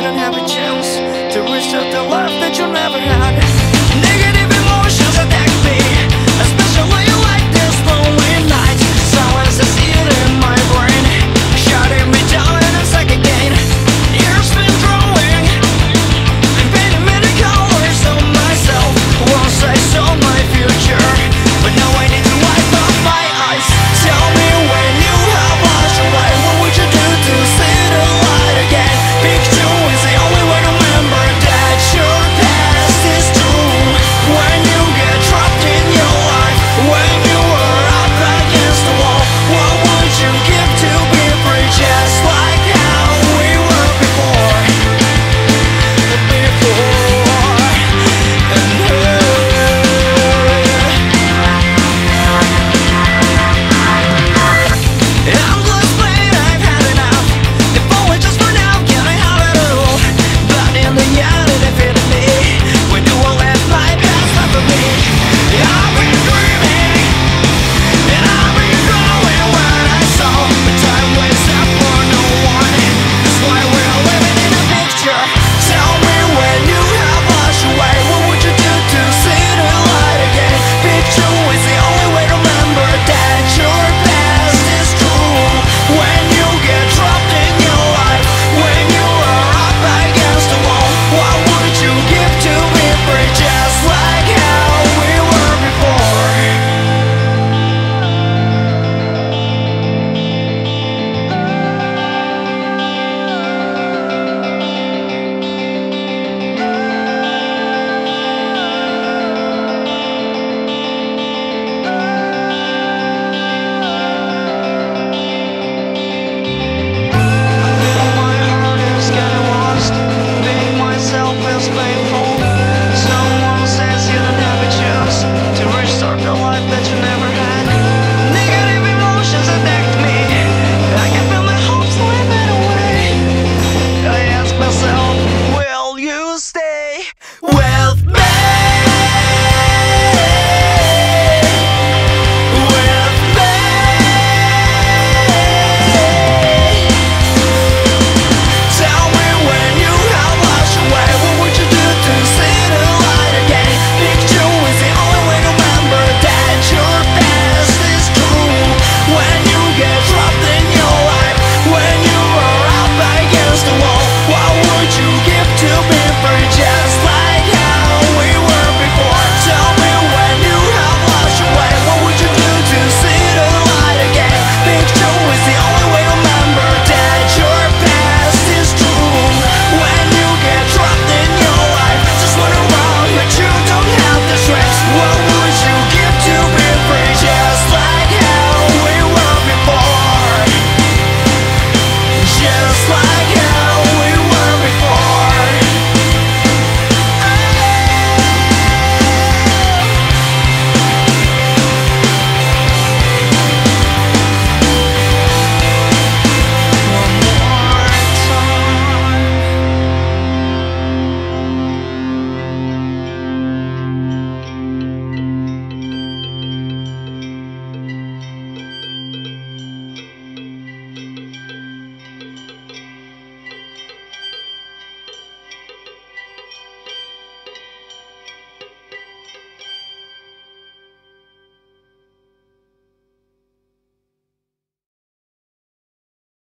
didn't have a chance To reach out the life that you never had. Negative wild